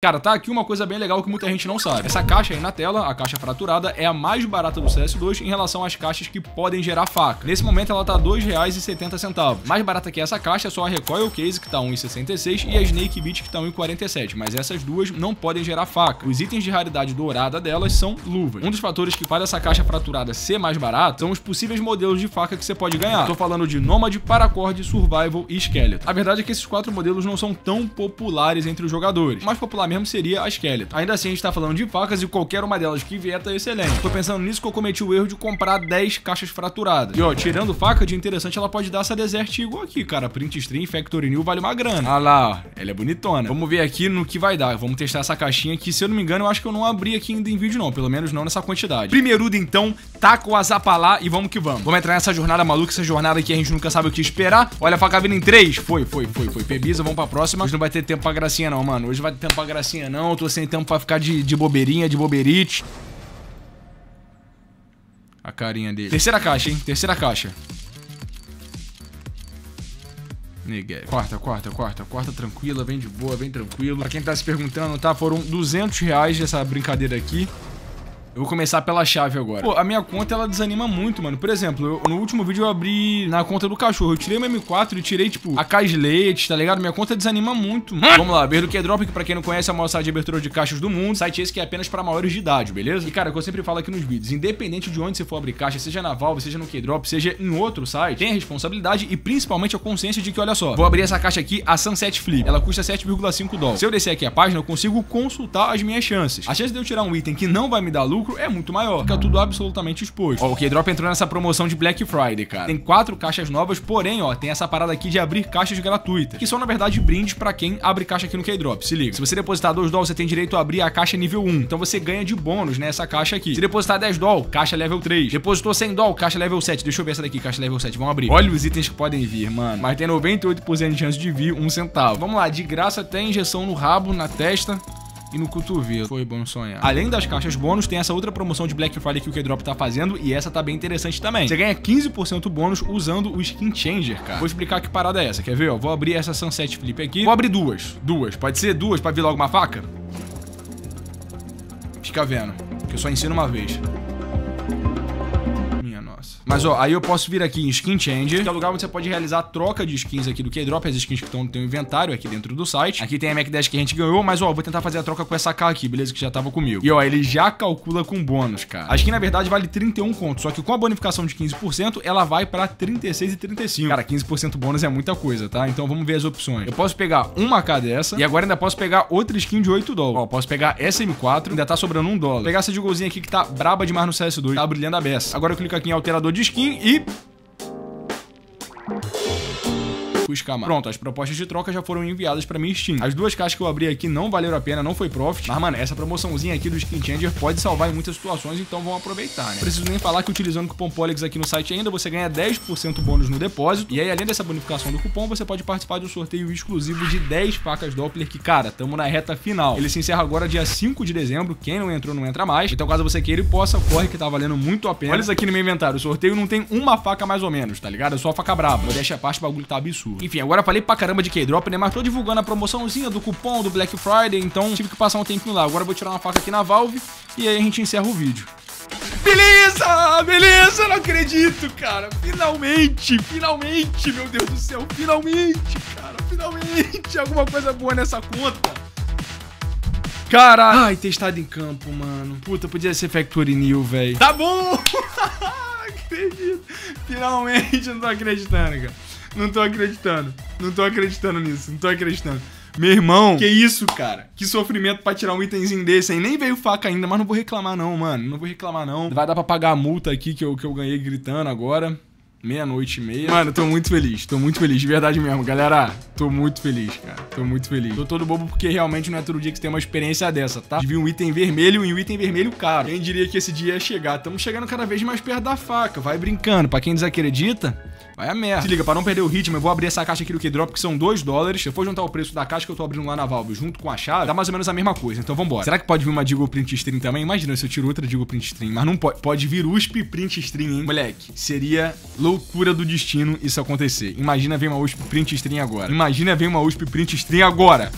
Cara, tá aqui uma coisa bem legal que muita gente não sabe. Essa caixa aí na tela, a caixa fraturada, é a mais barata do CS2 em relação às caixas que podem gerar faca. Nesse momento ela tá R$ 2,70. Mais barata que essa caixa é só a Recoil Case, que tá R$ 1,66, e a Snake Beat, que tá R$ 1,47. Mas essas duas não podem gerar faca. Os itens de raridade dourada delas são luvas. Um dos fatores que faz essa caixa fraturada ser mais barata são os possíveis modelos de faca que você pode ganhar. Tô falando de Nomad, Paracord, Survival e Skeleton. A verdade é que esses quatro modelos não são tão populares entre os jogadores. Mais popular mesmo seria a Skeleton. Ainda assim, a gente tá falando de facas e qualquer uma delas que vier tá excelente. Tô pensando nisso que eu cometi o erro de comprar 10 caixas fraturadas. E ó, tirando faca, de interessante, ela pode dar essa Desert Eagle aqui, cara. Print Stream, Factory New vale uma grana. Ah lá, ó, ela é bonitona. Vamos ver aqui no que vai dar. Vamos testar essa caixinha aqui. Se eu não me engano, eu acho que eu não abri aqui ainda em vídeo não, pelo menos não nessa quantidade. Primeiro, então, taca o azapa lá e vamos que vamos. Vamos entrar nessa jornada maluca, essa jornada que a gente nunca sabe o que esperar. Olha a faca vindo em 3. Foi, foi, foi, foi. Pebisa, vamos pra próxima. Hoje não vai ter tempo pra gracinha não, mano. Hoje vai ter tempo pra gracinha não. Eu tô sem tempo pra ficar de, de bobeirinha, de boberite. A carinha dele. Terceira caixa, hein? Terceira caixa. Niguel. Quarta, quarta, quarta, quarta tranquila, vem de boa, vem tranquilo. Pra quem tá se perguntando, tá? Foram 200 reais dessa brincadeira aqui. Eu vou começar pela chave agora. Pô, a minha conta, ela desanima muito, mano. Por exemplo, eu, no último vídeo eu abri na conta do cachorro. Eu tirei meu M4 e tirei, tipo, a caixa de leite, tá ligado? Minha conta desanima muito. Mano. Vamos lá, Berluque Drop, que pra quem não conhece é o maior site de abertura de caixas do mundo. Site esse que é apenas pra maiores de idade, beleza? E, cara, o que eu sempre falo aqui nos vídeos, independente de onde você for abrir caixa, seja na Valve, seja no K-Drop, seja em outro site, tem a responsabilidade e principalmente a consciência de que, olha só, vou abrir essa caixa aqui, a Sunset Flip. Ela custa 7,5 dólares. Se eu descer aqui a página, eu consigo consultar as minhas chances. A chance de eu tirar um item que não vai me dar lucro é muito maior fica tudo absolutamente exposto. Ó, o K-Drop entrou nessa promoção de Black Friday, cara. Tem quatro caixas novas, porém, ó, tem essa parada aqui de abrir caixas gratuitas, que são, na verdade, brindes pra quem abre caixa aqui no K-Drop. Se liga. Se você depositar 2 dólares, você tem direito a abrir a caixa nível 1. Então você ganha de bônus nessa caixa aqui. Se depositar 10 dólares, caixa level 3. Depositou 100 dólares, caixa level 7. Deixa eu ver essa daqui, caixa level 7. Vamos abrir. Olha os itens que podem vir, mano. Mas tem 98% de chance de vir um centavo. Vamos lá, de graça tem injeção no rabo, na testa e no cotovelo. Foi bom sonhar. Além das caixas bônus, tem essa outra promoção de Black Friday que o K-Drop tá fazendo e essa tá bem interessante também. Você ganha 15% bônus usando o Skin Changer, cara. Vou explicar que parada é essa, quer ver? Ó, vou abrir essa Sunset Flip aqui. Vou abrir duas. Duas. Pode ser duas pra vir logo uma faca? Fica vendo, que eu só ensino uma vez. Mas ó, aí eu posso vir aqui em Skin Changer, que é o lugar onde você pode realizar a troca de skins aqui do K-Drop, as skins que estão no teu inventário aqui dentro do site. Aqui tem a Mac 10 que a gente ganhou, mas ó, vou tentar fazer a troca com essa K aqui, beleza? Que já tava comigo. E ó, ele já calcula com bônus, cara. A skin na verdade vale 31 contos, só que com a bonificação de 15%, ela vai pra 36 e 35. Cara, 15% bônus é muita coisa, tá? Então vamos ver as opções. Eu posso pegar uma K dessa e agora ainda posso pegar outra skin de 8 dólares. Ó, posso pegar essa M4, ainda tá sobrando um dólar. Vou pegar essa de golzinha aqui que tá braba demais no CS2, tá brilhando a beça. Agora eu clico aqui em alterador de skin e Pronto, as propostas de troca já foram enviadas pra minha Steam. As duas caixas que eu abri aqui não valeram a pena, não foi profit. Mas, mano, essa promoçãozinha aqui do Skin Changer pode salvar em muitas situações, então vamos aproveitar, né? Preciso nem falar que utilizando o cupom Polex aqui no site ainda, você ganha 10% bônus no depósito. E aí, além dessa bonificação do cupom, você pode participar do sorteio exclusivo de 10 facas Doppler, que, cara, tamo na reta final. Ele se encerra agora dia 5 de dezembro. Quem não entrou, não entra mais. Então, caso você queira e possa, corre que tá valendo muito a pena. Olha isso aqui no meu inventário. O sorteio não tem uma faca mais ou menos, tá ligado? É só faca braba. Deixa a parte, o bagulho tá absurdo. Enfim, agora falei pra caramba de K-Drop, né? Mas tô divulgando a promoçãozinha do cupom do Black Friday, então tive que passar um tempinho lá. Agora vou tirar uma faca aqui na Valve e aí a gente encerra o vídeo. Beleza! Beleza! Não acredito, cara! Finalmente! Finalmente, meu Deus do céu! Finalmente, cara! Finalmente! Alguma coisa boa nessa conta! Cara! Ai, testado em campo, mano. Puta, podia ser Factory New, velho. Tá bom! acredito! Finalmente, não tô acreditando, cara. Não tô acreditando. Não tô acreditando nisso. Não tô acreditando. Meu irmão, que isso, cara? Que sofrimento pra tirar um itemzinho desse, hein? Nem veio faca ainda, mas não vou reclamar não, mano. Não vou reclamar não. Vai dar pra pagar a multa aqui que eu, que eu ganhei gritando agora. Meia-noite e meia. Mano, tô muito feliz, tô muito feliz, de verdade mesmo. Galera, tô muito feliz, cara. Tô muito feliz. Tô todo bobo porque realmente não é todo dia que você tem uma experiência dessa, tá? De vir um item vermelho e um item vermelho caro. Quem diria que esse dia ia chegar? Tamo chegando cada vez mais perto da faca. Vai brincando. Pra quem desacredita, vai a merda. Se liga, pra não perder o ritmo, eu vou abrir essa caixa aqui do K-Drop, que são 2 dólares. Se eu for juntar o preço da caixa que eu tô abrindo lá na Valve junto com a chave, dá mais ou menos a mesma coisa. Então vambora. Será que pode vir uma Digo Print Stream também? Imagina se eu tiro outra Digo Print Stream. Mas não pode. Pode vir USP Print Stream, hein? Moleque, seria loucura do destino isso acontecer. Imagina ver uma USP Print Stream agora. Imagina ver uma USP Print Stream agora.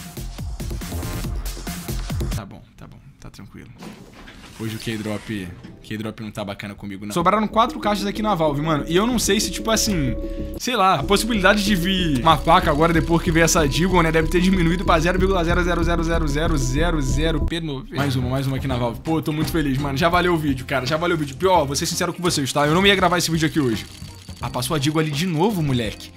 Tá bom, tá bom, tá tranquilo. Hoje o K-Drop. K-Drop não tá bacana comigo, não. Sobraram quatro caixas aqui na Valve, mano. E eu não sei se, tipo assim. Sei lá, a possibilidade de vir uma faca agora depois que veio essa Deagle, né? Deve ter diminuído pra 0,0000000P9. Mais uma, mais uma aqui na Valve. Pô, eu tô muito feliz, mano. Já valeu o vídeo, cara. Já valeu o vídeo. Pior, vou ser sincero com vocês, tá? Eu não ia gravar esse vídeo aqui hoje. Ah, passou a Deagle ali de novo, moleque.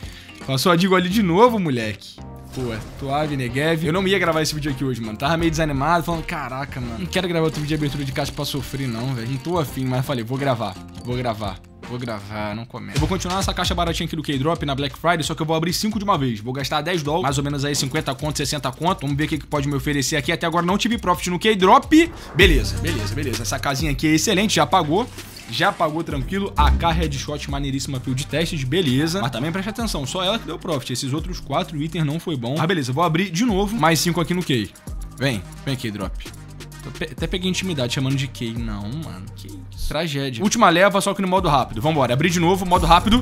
Passou a Deagle ali de novo, moleque. Pô, é Tuave, Negev. Eu não ia gravar esse vídeo aqui hoje, mano. Tava meio desanimado, falando, caraca, mano. Não quero gravar outro vídeo de abertura de caixa pra sofrer, não, velho. Não tô afim, mas falei, vou gravar. Vou gravar. Vou gravar, não começa. Eu vou continuar nessa caixa baratinha aqui do K-Drop na Black Friday, só que eu vou abrir 5 de uma vez. Vou gastar 10 dólares, mais ou menos aí 50 conto, 60 conto. Vamos ver o que, que pode me oferecer aqui. Até agora não tive profit no K-Drop. Beleza, beleza, beleza. Essa casinha aqui é excelente, já pagou já pagou tranquilo. AK Headshot maneiríssima field testes, beleza. Mas também preste atenção, só ela que deu profit. Esses outros quatro itens não foi bom. Ah, beleza, vou abrir de novo. Mais cinco aqui no Key. Vem, vem aqui, drop. Até peguei intimidade chamando de Key. Não, mano, que. Tragédia. Última leva, só que no modo rápido. Vambora, abrir de novo, modo rápido.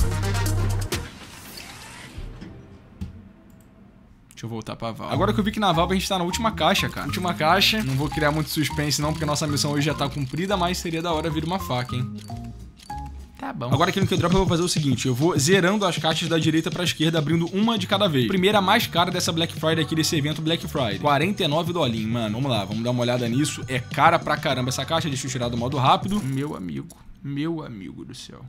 Deixa eu voltar pra Valve. Agora que eu vi que na Valve a gente tá na última caixa, cara. Última caixa. Não vou criar muito suspense não, porque nossa missão hoje já tá cumprida, mas seria da hora vir uma faca, hein. Tá bom. Agora aqui no Q-Drop eu vou fazer o seguinte, eu vou zerando as caixas da direita pra esquerda, abrindo uma de cada vez. Primeira mais cara dessa Black Friday aqui, desse evento Black Friday. 49 dolinhos, mano. Vamos lá, vamos dar uma olhada nisso. É cara pra caramba essa caixa, deixa eu tirar do modo rápido. Meu amigo, meu amigo do céu.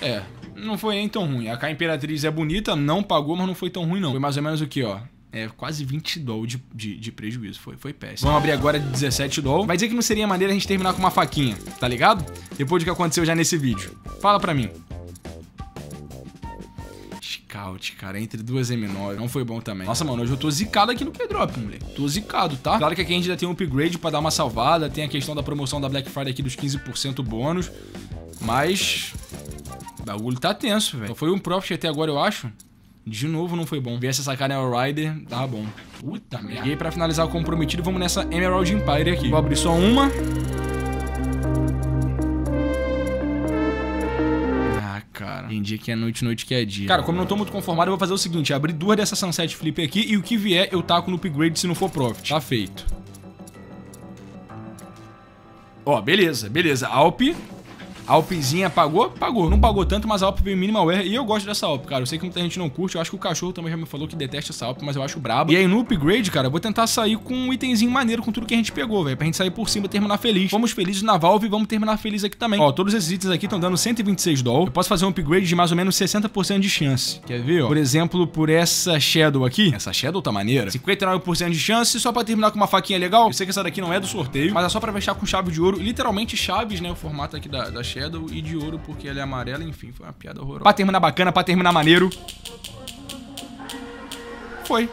É, não foi nem tão ruim. A K Imperatriz é bonita, não pagou, mas não foi tão ruim não. Foi mais ou menos o que, ó. É quase 20 doll de, de, de, prejuízo. Foi, foi péssimo. Vamos abrir agora de 17 doll. Vai dizer que não seria maneira a gente terminar com uma faquinha, tá ligado? Depois do que aconteceu já nesse vídeo. Fala pra mim. Scout, cara, entre duas M9. Não foi bom também. Nossa, mano, hoje eu tô zicado aqui no K-Drop, moleque. Tô zicado, tá? Claro que aqui a gente ainda tem um upgrade pra dar uma salvada. Tem a questão da promoção da Black Friday aqui dos 15% bônus. Mas bagulho tá tenso, velho. Foi um profit até agora, eu acho. De novo não foi bom. Ver essa sacada é Rider, tava bom. Puta merda. E aí, pra finalizar o comprometido, vamos nessa Emerald Empire aqui. Vou abrir só uma. Ah, cara. Tem dia que é noite, noite que é dia. Cara, como eu não tô muito conformado, eu vou fazer o seguinte. Abrir duas dessa Sunset Flip aqui e o que vier eu taco no upgrade se não for profit. Tá feito. Ó, beleza, beleza. Alp, a Alpzinha pagou? Pagou. Não pagou tanto, mas a Alp veio minimalware. E eu gosto dessa Alp, cara. Eu sei que muita gente não curte. Eu acho que o cachorro também já me falou que detesta essa Alp, mas eu acho brabo. E aí no upgrade, cara, eu vou tentar sair com um itemzinho maneiro com tudo que a gente pegou, velho. Pra gente sair por cima e terminar feliz. Vamos felizes na Valve e vamos terminar feliz aqui também. Ó, todos esses itens aqui estão dando 126 doll. Eu posso fazer um upgrade de mais ou menos 60% de chance. Quer ver, ó? Por exemplo, por essa Shadow aqui. Essa Shadow tá maneira. 59% de chance só pra terminar com uma faquinha legal. Eu sei que essa daqui não é do sorteio, mas é só pra fechar com chave de ouro. Literalmente chaves, né? O formato aqui da, da Shadow e de ouro porque ela é amarela, enfim, foi uma piada horrorosa. Pra terminar bacana, pra terminar maneiro. Foi.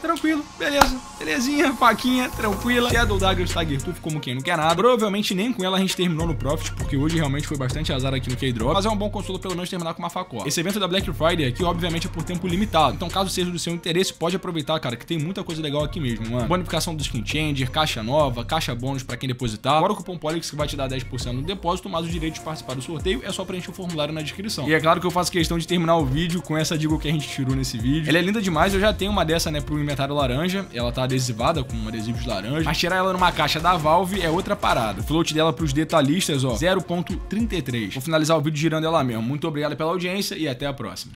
Tranquilo, beleza. Belezinha, faquinha, tranquila. Shadow Dagger Stagger Tooth como quem não quer nada. Provavelmente nem com ela a gente terminou no Profit, porque hoje realmente foi bastante azar aqui no K-Drop. Mas é um bom consolo pelo menos terminar com uma facola. Esse evento da Black Friday aqui, obviamente, é por tempo limitado. Então, caso seja do seu interesse, pode aproveitar, cara, que tem muita coisa legal aqui mesmo, mano. Bonificação do Skin Changer, caixa nova, caixa bônus pra quem depositar. Agora o cupom Polix que vai te dar 10% no depósito, mas o direito de participar do sorteio é só preencher o formulário na descrição. E é claro que eu faço questão de terminar o vídeo com essa digo que a gente tirou nesse vídeo. Ela é linda demais, eu já tenho uma dessa, né, pro inventário laranja. Ela tá adesivada com um adesivo de laranja. Mas tirar ela numa caixa da Valve é outra parada. O float dela pros detalhistas, ó, 0.33. Vou finalizar o vídeo girando ela mesmo. Muito obrigado pela audiência e até a próxima.